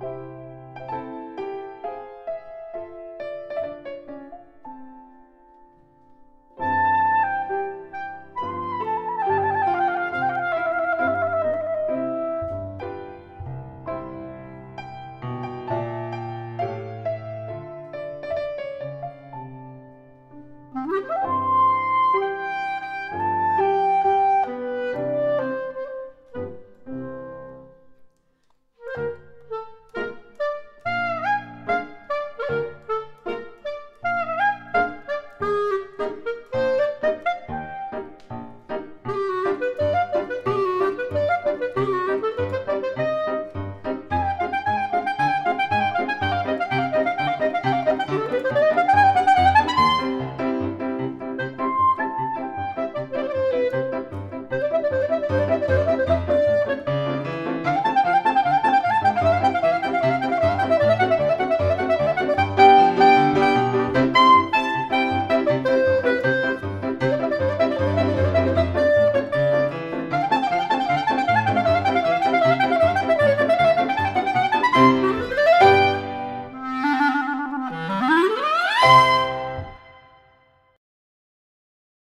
you